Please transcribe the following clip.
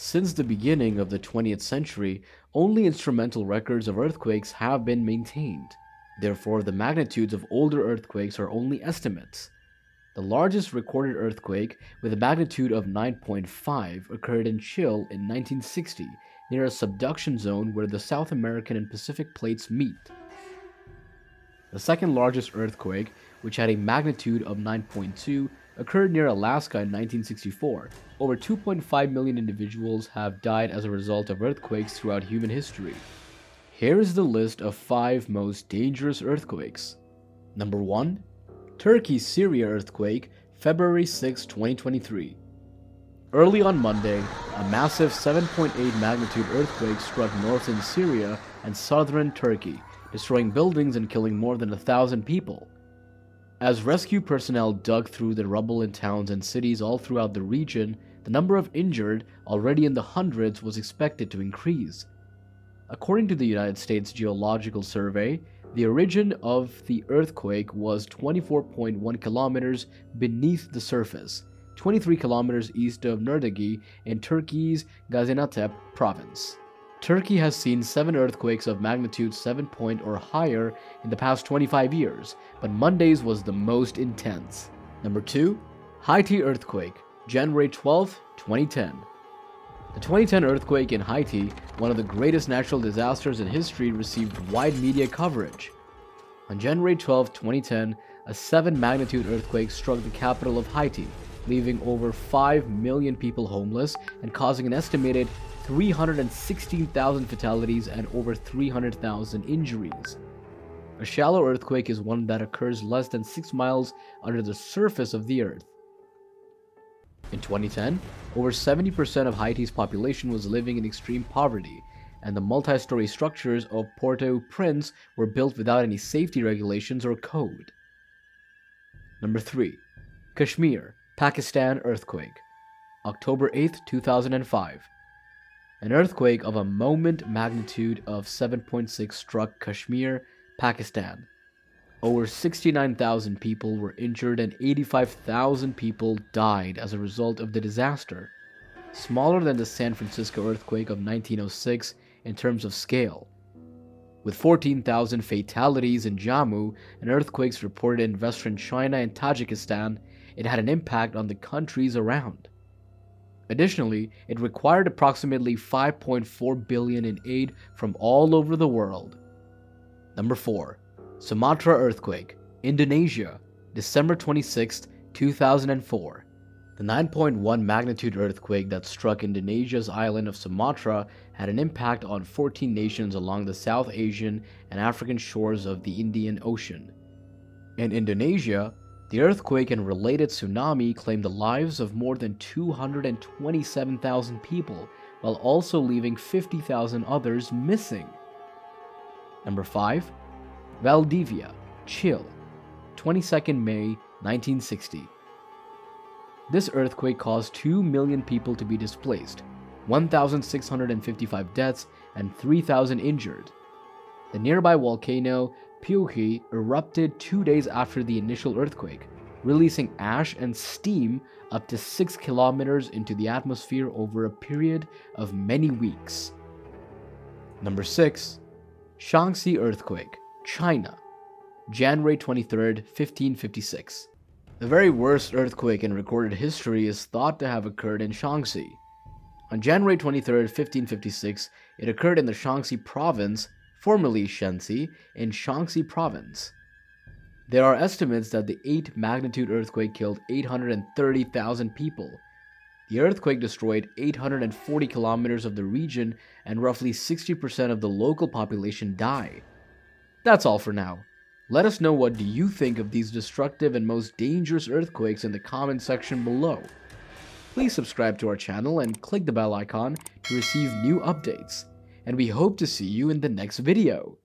Since the beginning of the 20th century, only instrumental records of earthquakes have been maintained. Therefore, the magnitudes of older earthquakes are only estimates. The largest recorded earthquake, with a magnitude of 9.5, occurred in Chile in 1960, near a subduction zone where the South American and Pacific plates meet. The second largest earthquake, which had a magnitude of 9.2, occurred near Alaska in 1964. Over 2.5 million individuals have died as a result of earthquakes throughout human history. Here is the list of 5 most dangerous earthquakes. Number 1. Turkey Syria earthquake, February 6, 2023. Early on Monday, a massive 7.8 magnitude earthquake struck northern Syria and southern Turkey, destroying buildings and killing more than a thousand people. As rescue personnel dug through the rubble in towns and cities all throughout the region, the number of injured, already in the hundreds, was expected to increase. According to the United States Geological Survey, the origin of the earthquake was 24.1 kilometers beneath the surface, 23 kilometers east of Nurdagi in Turkey's Gaziantep province. Turkey has seen seven earthquakes of magnitude 7 point or higher in the past 25 years, but Monday's was the most intense. Number 2. Haiti earthquake, January 12, 2010. The 2010 earthquake in Haiti, one of the greatest natural disasters in history, received wide media coverage. On January 12, 2010, a 7 magnitude earthquake struck the capital of Haiti, leaving over 5 million people homeless and causing an estimated 316,000 fatalities and over 300,000 injuries. A shallow earthquake is one that occurs less than 6 miles under the surface of the earth. In 2010, over 70% of Haiti's population was living in extreme poverty, and the multi-story structures of Port-au-Prince were built without any safety regulations or code. Number 3. Kashmir, Pakistan earthquake. October 8, 2005. An earthquake of a moment magnitude of 7.6 struck Kashmir, Pakistan. Over 69,000 people were injured and 85,000 people died as a result of the disaster. Smaller than the San Francisco earthquake of 1906 in terms of scale. With 14,000 fatalities in Jammu and earthquakes reported in western China and Tajikistan, it had an impact on the countries around. Additionally, it required approximately 5.4 billion in aid from all over the world. Number 4. Sumatra earthquake, Indonesia, December 26, 2004. The 9.1 magnitude earthquake that struck Indonesia's island of Sumatra had an impact on 14 nations along the South Asian and African shores of the Indian Ocean. In Indonesia, the earthquake and related tsunami claimed the lives of more than 227,000 people, while also leaving 50,000 others missing. Number 5. Valdivia, Chile, 22nd May 1960. This earthquake caused 2 million people to be displaced, 1,655 deaths, and 3,000 injured. The nearby volcano Puyehue erupted two days after the initial earthquake, releasing ash and steam up to 6 kilometers into the atmosphere over a period of many weeks. Number 6. Shaanxi Earthquake, China, January 23, 1556. The very worst earthquake in recorded history is thought to have occurred in Shaanxi. On January 23, 1556, it occurred in the Shaanxi province formerly Shenxi, in Shaanxi province. There are estimates that the 8 magnitude earthquake killed 830,000 people. The earthquake destroyed 840 kilometers of the region and roughly 60% of the local population died. That's all for now. Let us know what do you think of these destructive and most dangerous earthquakes in the comment section below. Please subscribe to our channel and click the bell icon to receive new updates and we hope to see you in the next video.